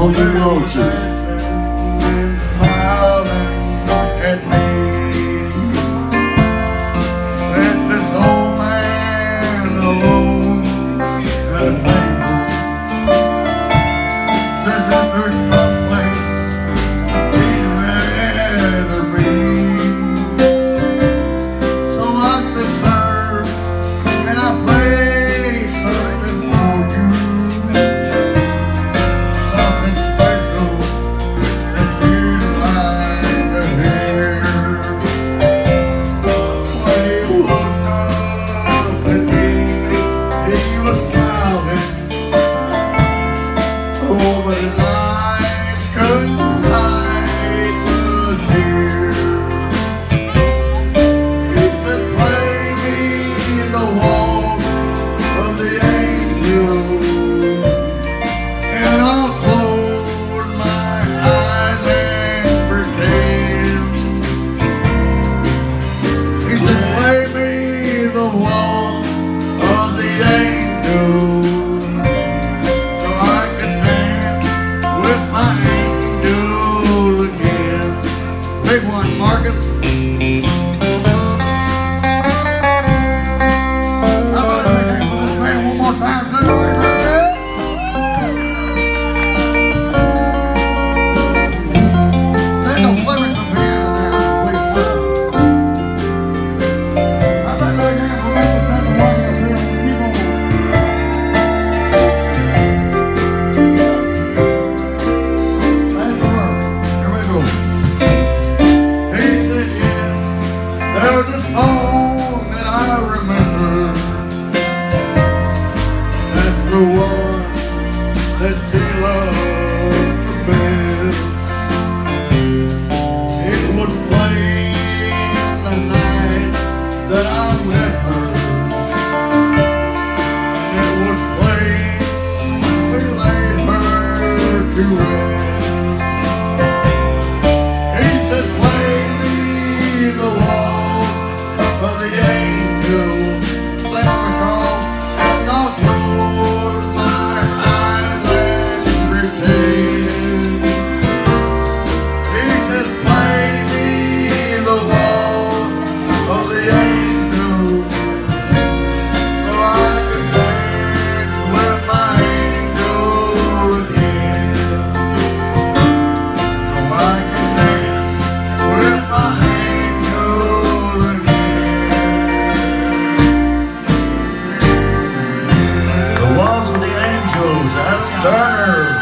on the roses smiling at me. This old man alone table. Since Make me the one of the angels So I can dance with my angel again Big one, Marcus rest. Turner.